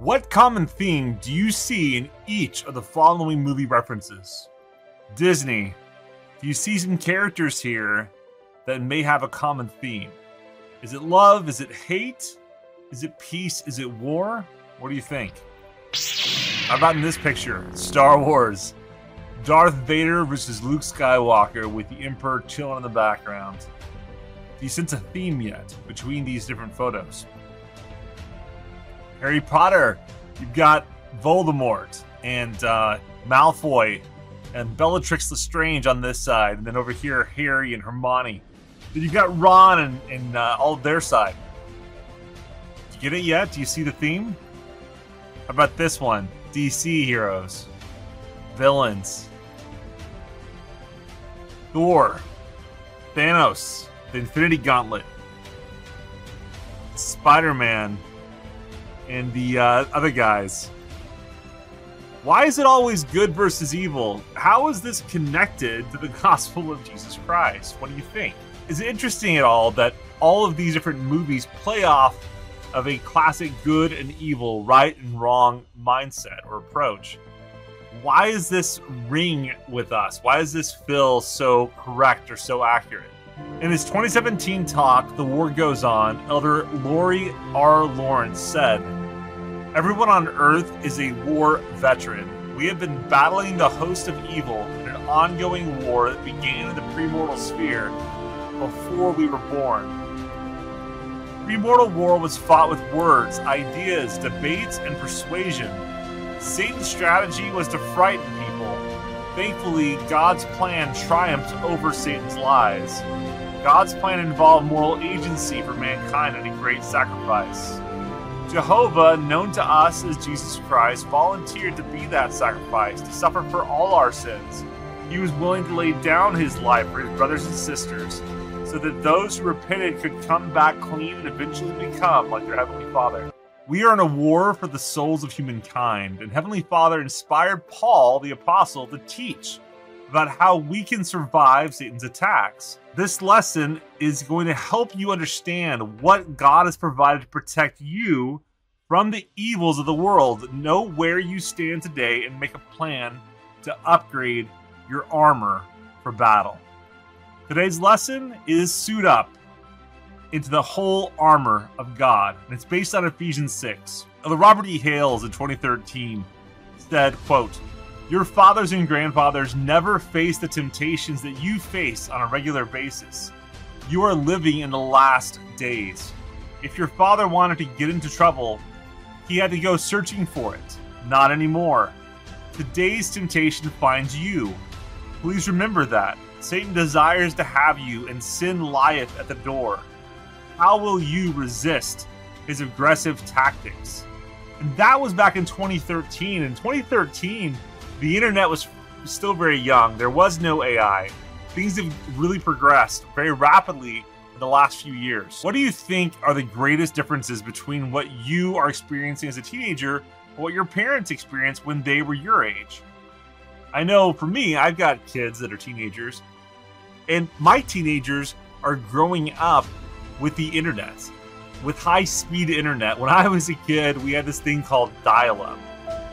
What common theme do you see in each of the following movie references? Disney, do you see some characters here that may have a common theme? Is it love? Is it hate? Is it peace? Is it war? What do you think? How about in this picture? Star Wars. Darth Vader versus Luke Skywalker with the Emperor chilling in the background. Do you sense a theme yet between these different photos? Harry Potter, you've got Voldemort and uh, Malfoy and Bellatrix Lestrange on this side, and then over here, Harry and Hermione. Then you've got Ron and, and uh, all their side. Do you get it yet? Do you see the theme? How about this one? DC heroes, villains, Thor, Thanos, the Infinity Gauntlet, Spider Man, and the uh, other guys. Why is it always good versus evil? How is this connected to the gospel of Jesus Christ? What do you think? Is it interesting at all that all of these different movies play off of a classic good and evil, right and wrong mindset or approach? Why is this ring with us? Why does this feel so correct or so accurate? In his 2017 talk, The War Goes On, Elder Larry R. Lawrence said, Everyone on Earth is a war veteran. We have been battling the host of evil in an ongoing war that began in the premortal sphere before we were born. Premortal war was fought with words, ideas, debates, and persuasion. Satan's strategy was to frighten people. Thankfully, God's plan triumphed over Satan's lies. God's plan involved moral agency for mankind and a great sacrifice. Jehovah, known to us as Jesus Christ, volunteered to be that sacrifice, to suffer for all our sins. He was willing to lay down his life for his brothers and sisters, so that those who repented could come back clean and eventually become like their Heavenly Father. We are in a war for the souls of humankind, and Heavenly Father inspired Paul, the Apostle, to teach about how we can survive Satan's attacks. This lesson is going to help you understand what God has provided to protect you from the evils of the world. Know where you stand today and make a plan to upgrade your armor for battle. Today's lesson is suit up into the whole armor of God, and it's based on Ephesians 6. The Robert E. Hales in 2013 said, quote, your fathers and grandfathers never faced the temptations that you face on a regular basis. You are living in the last days. If your father wanted to get into trouble, he had to go searching for it. Not anymore. Today's temptation finds you. Please remember that. Satan desires to have you, and sin lieth at the door. How will you resist his aggressive tactics? And that was back in 2013. In 2013, the internet was still very young. There was no AI. Things have really progressed very rapidly in the last few years. What do you think are the greatest differences between what you are experiencing as a teenager and what your parents experienced when they were your age? I know for me, I've got kids that are teenagers, and my teenagers are growing up with the internet, with high speed internet. When I was a kid, we had this thing called dial up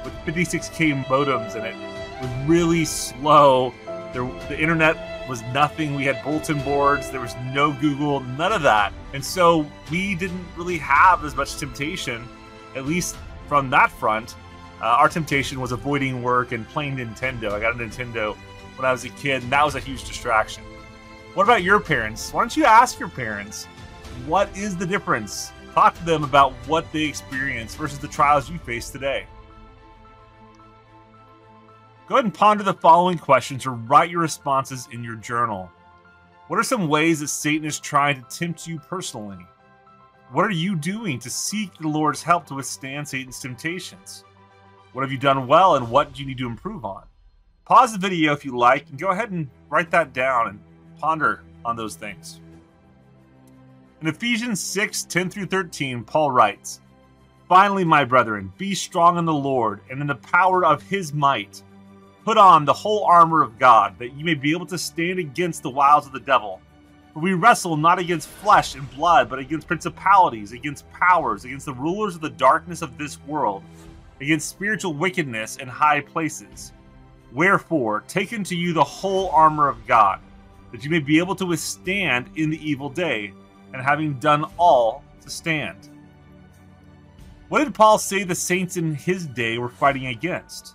with 56k modems in it. It was really slow. There, the internet was nothing. We had bulletin boards. There was no Google, none of that. And so we didn't really have as much temptation, at least from that front. Uh, our temptation was avoiding work and playing Nintendo. I got a Nintendo when I was a kid, and that was a huge distraction. What about your parents? Why don't you ask your parents what is the difference? Talk to them about what they experienced versus the trials you face today. Go ahead and ponder the following questions or write your responses in your journal. What are some ways that Satan is trying to tempt you personally? What are you doing to seek the Lord's help to withstand Satan's temptations? What have you done well and what do you need to improve on? Pause the video if you like and go ahead and write that down and ponder on those things. In Ephesians 6 10 through 13, Paul writes, Finally, my brethren, be strong in the Lord and in the power of his might. Put on the whole armor of God, that you may be able to stand against the wiles of the devil. For we wrestle not against flesh and blood, but against principalities, against powers, against the rulers of the darkness of this world, against spiritual wickedness in high places. Wherefore, take unto you the whole armor of God, that you may be able to withstand in the evil day, and having done all, to stand. What did Paul say the saints in his day were fighting against?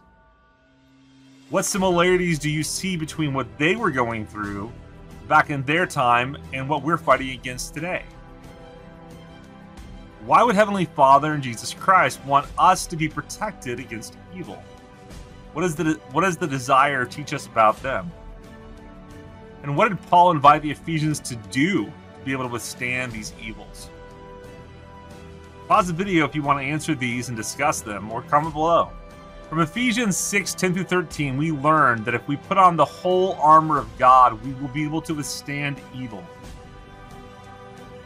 What similarities do you see between what they were going through back in their time and what we're fighting against today. Why would Heavenly Father and Jesus Christ want us to be protected against evil? What, is the, what does the desire teach us about them? And what did Paul invite the Ephesians to do to be able to withstand these evils? Pause the video if you want to answer these and discuss them, or comment below. From Ephesians 6 10 through 13, we learn that if we put on the whole armor of God, we will be able to withstand evil.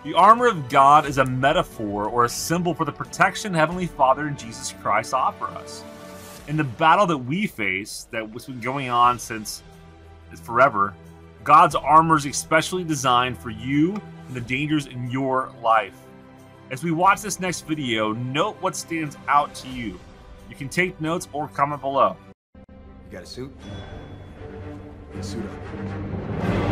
The armor of God is a metaphor or a symbol for the protection Heavenly Father and Jesus Christ offer us. In the battle that we face, that has been going on since forever, God's armor is especially designed for you and the dangers in your life. As we watch this next video, note what stands out to you. You can take notes or comment below. You got a suit? Get a suit up.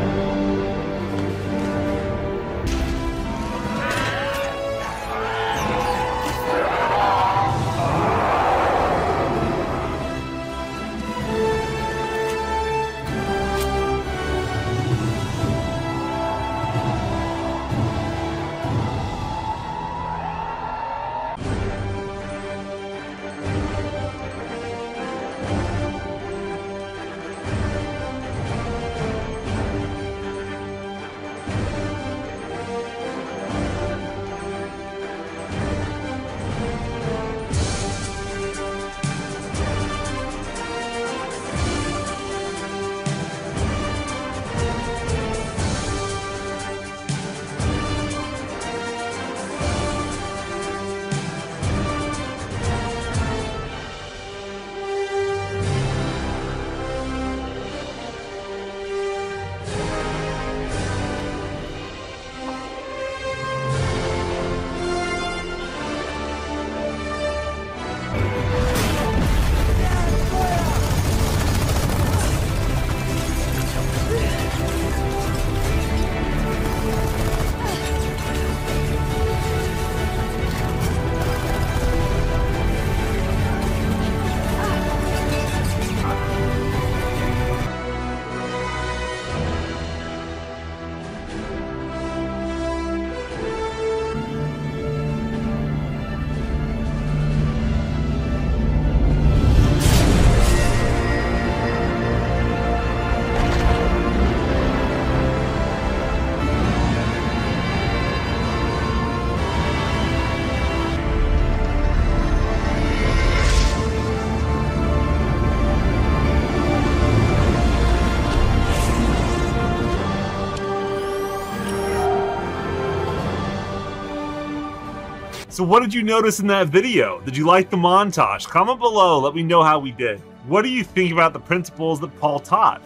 So what did you notice in that video? Did you like the montage? Comment below, let me know how we did. What do you think about the principles that Paul taught?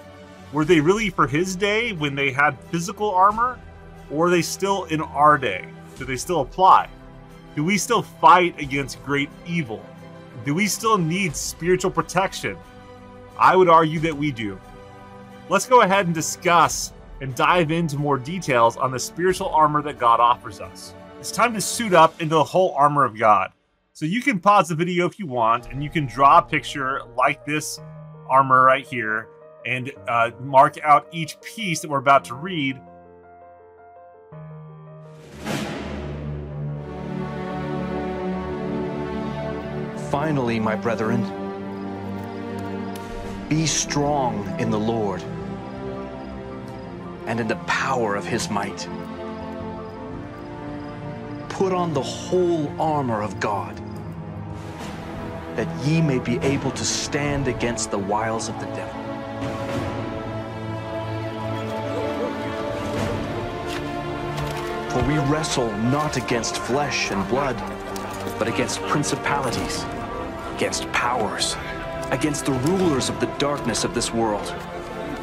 Were they really for his day when they had physical armor? Or are they still in our day? Do they still apply? Do we still fight against great evil? Do we still need spiritual protection? I would argue that we do. Let's go ahead and discuss and dive into more details on the spiritual armor that God offers us. It's time to suit up into the whole armor of God. So you can pause the video if you want, and you can draw a picture like this armor right here, and uh, mark out each piece that we're about to read. Finally, my brethren, be strong in the Lord and in the power of his might put on the whole armor of God, that ye may be able to stand against the wiles of the devil. For we wrestle not against flesh and blood, but against principalities, against powers, against the rulers of the darkness of this world,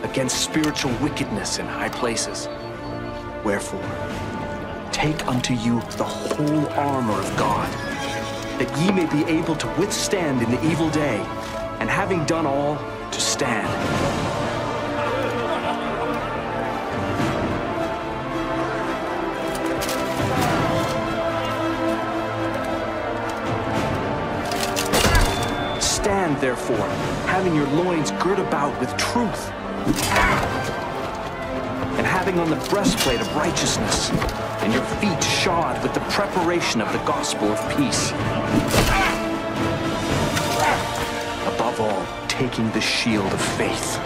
against spiritual wickedness in high places. Wherefore, take unto you the whole armor of God, that ye may be able to withstand in the evil day, and having done all, to stand. Stand therefore, having your loins girt about with truth, having on the breastplate of righteousness, and your feet shod with the preparation of the gospel of peace. Above all, taking the shield of faith,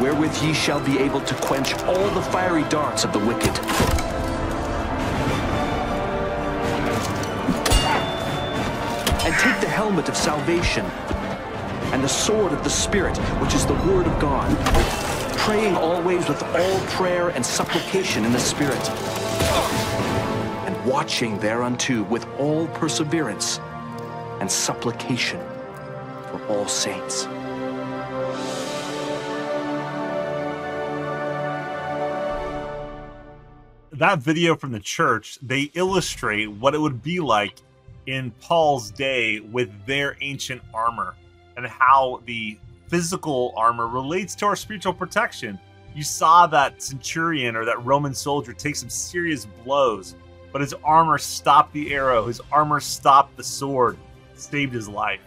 wherewith ye shall be able to quench all the fiery darts of the wicked. And take the helmet of salvation, and the sword of the Spirit, which is the word of God, praying always with all prayer and supplication in the Spirit, and watching thereunto with all perseverance and supplication for all saints. that video from the church, they illustrate what it would be like in Paul's day with their ancient armor and how the physical armor relates to our spiritual protection. You saw that centurion or that Roman soldier take some serious blows, but his armor stopped the arrow, his armor stopped the sword, saved his life.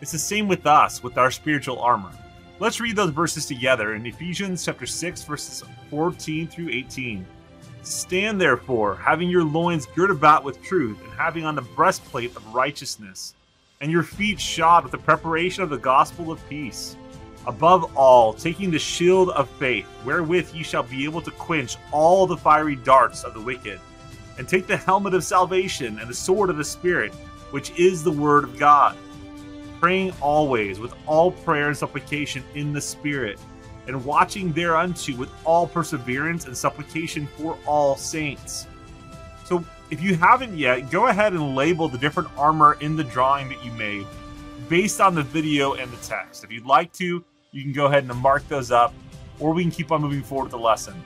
It's the same with us, with our spiritual armor. Let's read those verses together in Ephesians chapter 6 verses 14 through 18. Stand therefore, having your loins girt about with truth, and having on the breastplate of righteousness, and your feet shod with the preparation of the gospel of peace. Above all, taking the shield of faith, wherewith ye shall be able to quench all the fiery darts of the wicked, and take the helmet of salvation and the sword of the Spirit, which is the word of God, praying always with all prayer and supplication in the Spirit and watching thereunto with all perseverance and supplication for all saints. So, if you haven't yet, go ahead and label the different armor in the drawing that you made based on the video and the text. If you'd like to, you can go ahead and mark those up, or we can keep on moving forward with the lesson.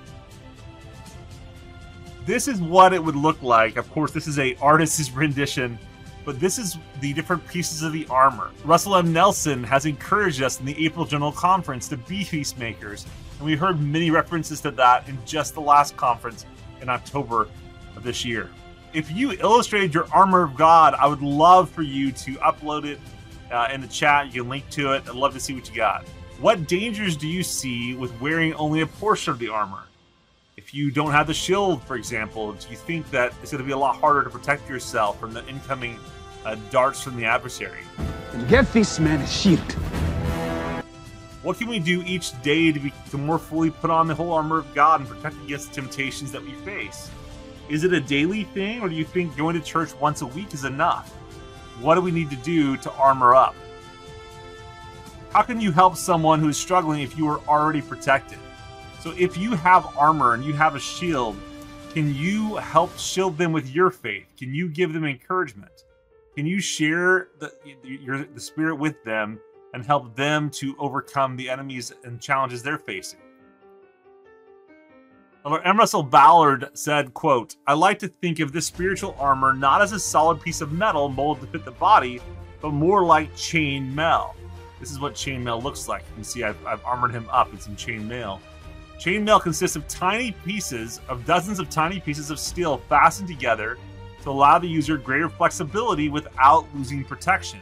This is what it would look like. Of course, this is a artist's rendition but this is the different pieces of the armor. Russell M. Nelson has encouraged us in the April General Conference to be peacemakers, and we heard many references to that in just the last conference in October of this year. If you illustrated your armor of God, I would love for you to upload it uh, in the chat. You can link to it. I'd love to see what you got. What dangers do you see with wearing only a portion of the armor? If you don't have the shield, for example, do you think that it's going to be a lot harder to protect yourself from the incoming uh, darts from the adversary. And get this man a shield. What can we do each day to, be, to more fully put on the whole armor of God and protect against the temptations that we face? Is it a daily thing, or do you think going to church once a week is enough? What do we need to do to armor up? How can you help someone who is struggling if you are already protected? So, if you have armor and you have a shield, can you help shield them with your faith? Can you give them encouragement? Can you share the your the spirit with them and help them to overcome the enemies and challenges they're facing? M. Russell Ballard said, quote, I like to think of this spiritual armor not as a solid piece of metal molded to fit the body, but more like chain mail. This is what chainmail looks like. You can see I've, I've armored him up it's in some chain mail. Chain mail consists of tiny pieces, of dozens of tiny pieces of steel fastened together to allow the user greater flexibility without losing protection.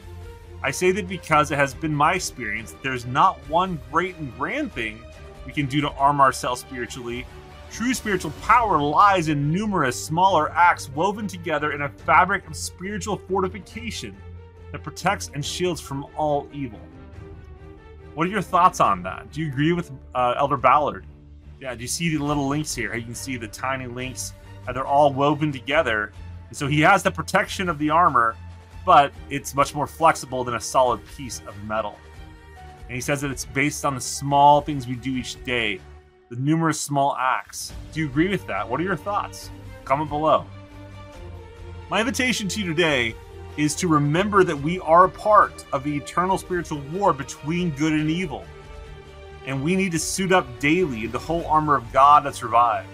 I say that because it has been my experience that there's not one great and grand thing we can do to arm ourselves spiritually. True spiritual power lies in numerous smaller acts woven together in a fabric of spiritual fortification that protects and shields from all evil. What are your thoughts on that? Do you agree with uh, Elder Ballard? Yeah, do you see the little links here? You can see the tiny links. they're all woven together so he has the protection of the armor, but it's much more flexible than a solid piece of metal. And he says that it's based on the small things we do each day, the numerous small acts. Do you agree with that? What are your thoughts? Comment below. My invitation to you today is to remember that we are a part of the eternal spiritual war between good and evil. And we need to suit up daily in the whole armor of God to survive.